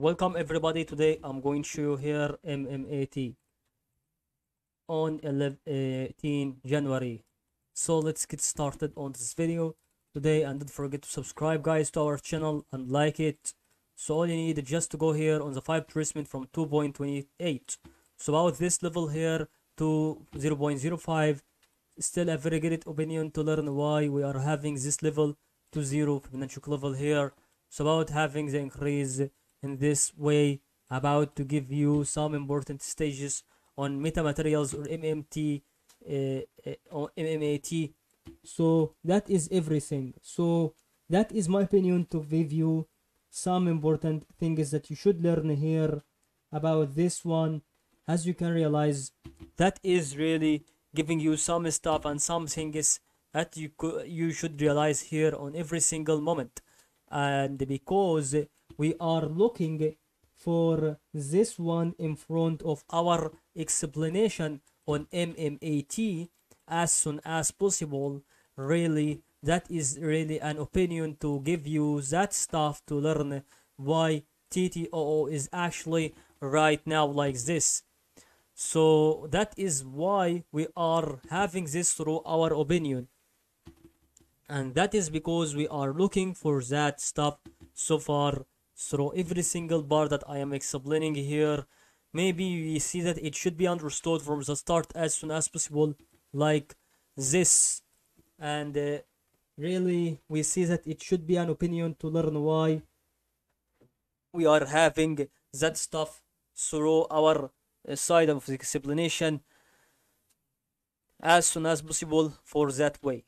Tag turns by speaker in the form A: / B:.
A: Welcome everybody. Today I'm going to show you here MMAT on 11, uh, 18 January. So let's get started on this video today and don't forget to subscribe guys to our channel and like it. So all you need is just to go here on the 5 tracement from 2.28. So about this level here to 0.05 still a very great opinion to learn why we are having this level to 0 financial level here. So about having the increase in this way about to give you some important stages on Meta Materials or MMT uh, uh, or MMAT so that is everything. So that is my opinion to give you some important things that you should learn here about this one. As you can realize that is really giving you some stuff and some things that you co- you should realize here on every single moment. And because we are looking for this one in front of our explanation on MMAT as soon as possible. Really that is really an opinion to give you that stuff to learn why TTOO is actually right now like this. So that is why we are having this through our opinion. And that is because we are looking for that stuff so far through every single bar that I am explaining here. Maybe we see that it should be understood from the start as soon as possible like this. And uh, really we see that it should be an opinion to learn why we are having that stuff through our uh, side of the explanation as soon as possible for that way